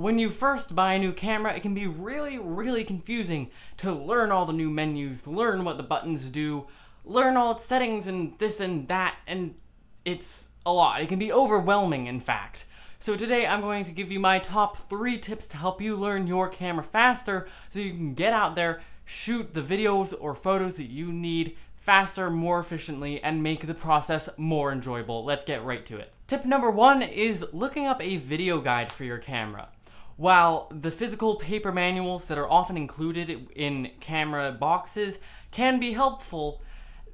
when you first buy a new camera, it can be really, really confusing to learn all the new menus, learn what the buttons do, learn all its settings and this and that, and it's a lot. It can be overwhelming, in fact. So today I'm going to give you my top three tips to help you learn your camera faster so you can get out there, shoot the videos or photos that you need faster, more efficiently, and make the process more enjoyable. Let's get right to it. Tip number one is looking up a video guide for your camera. While the physical paper manuals that are often included in camera boxes can be helpful,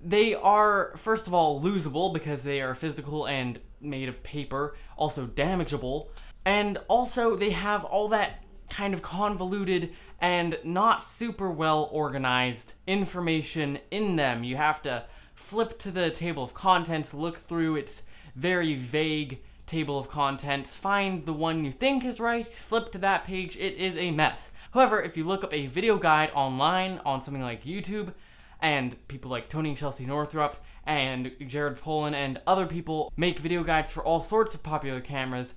they are, first of all, losable because they are physical and made of paper, also damageable, and also they have all that kind of convoluted and not super well organized information in them. You have to flip to the table of contents, look through its very vague table of contents, find the one you think is right, flip to that page, it is a mess. However, if you look up a video guide online on something like YouTube, and people like Tony and Chelsea Northrup and Jared Polin and other people make video guides for all sorts of popular cameras,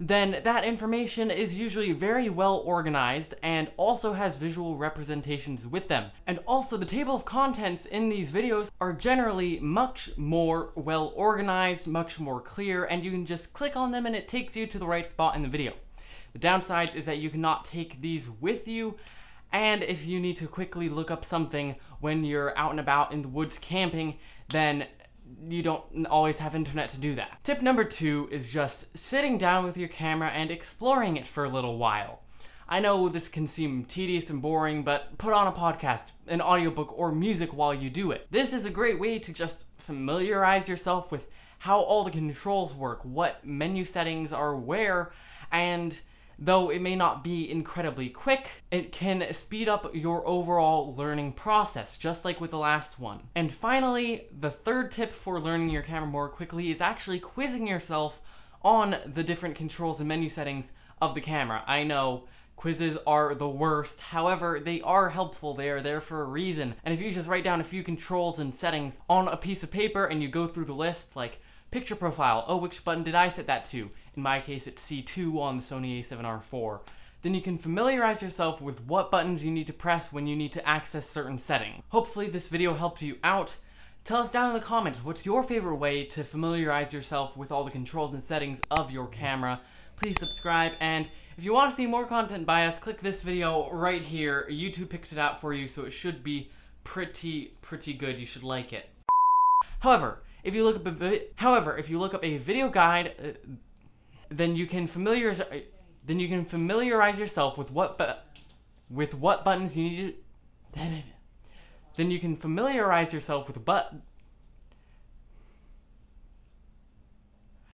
then that information is usually very well organized and also has visual representations with them. And also the table of contents in these videos are generally much more well organized, much more clear, and you can just click on them and it takes you to the right spot in the video. The downside is that you cannot take these with you and if you need to quickly look up something when you're out and about in the woods camping, then you don't always have internet to do that. Tip number two is just sitting down with your camera and exploring it for a little while. I know this can seem tedious and boring, but put on a podcast, an audiobook, or music while you do it. This is a great way to just familiarize yourself with how all the controls work, what menu settings are where, and Though it may not be incredibly quick, it can speed up your overall learning process, just like with the last one. And finally, the third tip for learning your camera more quickly is actually quizzing yourself on the different controls and menu settings of the camera. I know quizzes are the worst, however, they are helpful, they are there for a reason. And if you just write down a few controls and settings on a piece of paper and you go through the list, like Picture profile, oh, which button did I set that to? In my case, it's C2 on the Sony a7R IV. Then you can familiarize yourself with what buttons you need to press when you need to access certain settings. Hopefully this video helped you out. Tell us down in the comments, what's your favorite way to familiarize yourself with all the controls and settings of your camera? Please subscribe, and if you want to see more content by us, click this video right here. YouTube picked it out for you, so it should be pretty, pretty good. You should like it. However, if you look up a however, if you look up a video guide, uh, then you can familiarize then you can familiarize yourself with what but with what buttons you need to then you can familiarize yourself with but